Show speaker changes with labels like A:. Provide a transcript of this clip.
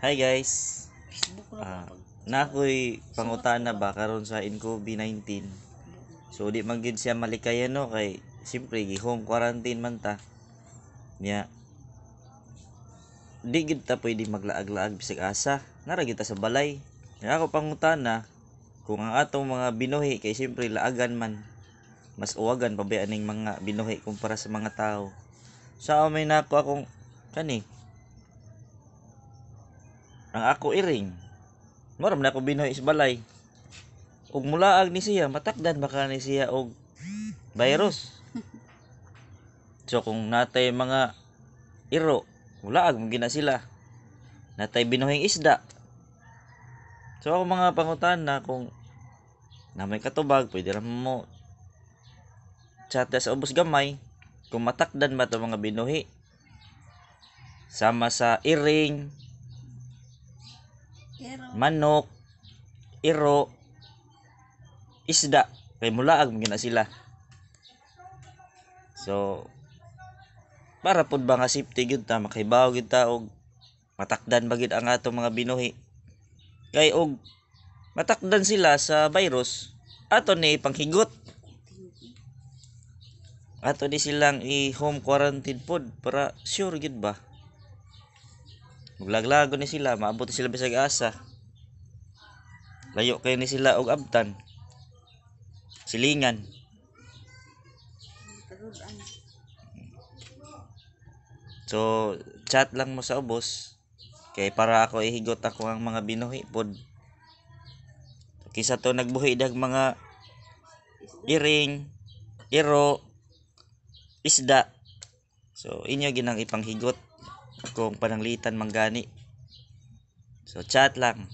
A: Hi guys.
B: Pag
A: na ako'y pangutana ba karon sa COVID-19. So di man gid siya malikayan no kay siyempre gi home quarantine man ta. Nya di gid ta pwede maglaag-laag bisag asa. Nara gid ta sa balay. Nya ako pangutana kung ang atong mga binuhi kay siyempre laagan man mas uwagan pa ba aning mga binuhi kumpara sa mga tao. Sa may nako akong kani ang ako iring Maram na ako binuhi sa balay. Ug mulaag ni siya, matakdan baka ni siya og virus. So kung natay mga iro, mulaag mo gina sila. Natay binuhing isda. So ako mga pangutan na kung na may katubag, pwede rin mo chat sa ubos gamay kung matakdan ba mga binuhi. Sama sa iring, manok, iro, isda. Kay mulaag mo gina sila. So, para pud ba nga safety gyud ta makahibaw gyud ta og matakdan ba gyud ang atong mga binuhi. Kay og matakdan sila sa virus, ato ni panghigot. Ato ni silang i-home quarantine pod para sure gyud ba. Maglaglago ni sila, maabot sila bisag asa. Layo kayo ni sila og abtan. Silingan. So, chat lang mo sa ubos. Kay para ako ihigot ako ang mga binuhi pod. Kisa to nagbuhi dag mga iring, iro, isda. So, inyo ginang ipanghigot kung pananglitan manggani. So, chat lang.